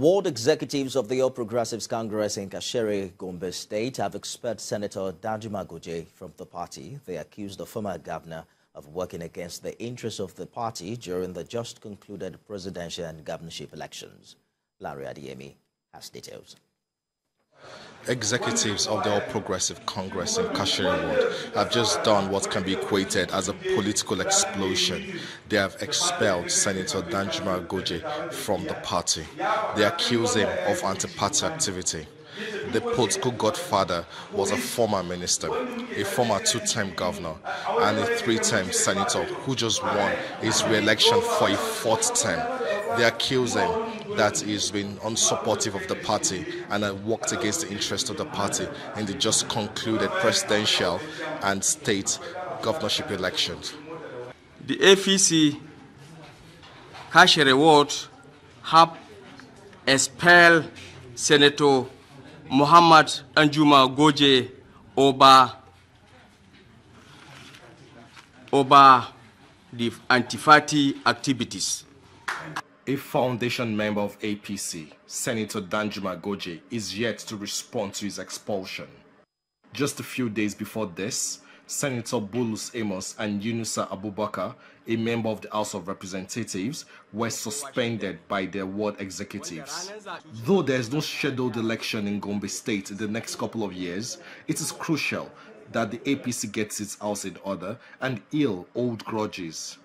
Ward executives of the All Progressives Congress in Kashere, Gombe State have expelled Senator Danjuma Goje from the party. They accused the former governor of working against the interests of the party during the just concluded presidential and governorship elections. Larry Adeyemi has details. Executives of the All Progressive Congress in Kashere Ward have just done what can be equated as a political explosion. They have expelled Senator Danjuma Goje from the party. They accuse him of anti-party activity. The political godfather was a former minister, a former two-time governor, and a three-time senator who just won his re-election for a fourth term. They accuse him that he's been unsupportive of the party and had worked against the interest of the party in the just concluded presidential and state governorship elections. The APC Kashere Ward have expelled Senator Muhammad Danjuma Goje over, over the anti-party activities. A foundation member of APC, Senator Danjuma Goje, is yet to respond to his expulsion. Just a few days before this, Senator Bulus Amos and Yunusa Abubakar, a member of the House of Representatives, were suspended by their ward executives. Though there is no scheduled election in Gombe State in the next couple of years, it is crucial that the APC gets its house in order and heal old grudges.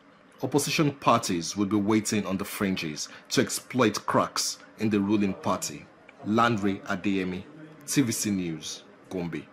Opposition parties will be waiting on the fringes to exploit cracks in the ruling party. Landry Adeyemi, TVC News, Gombe.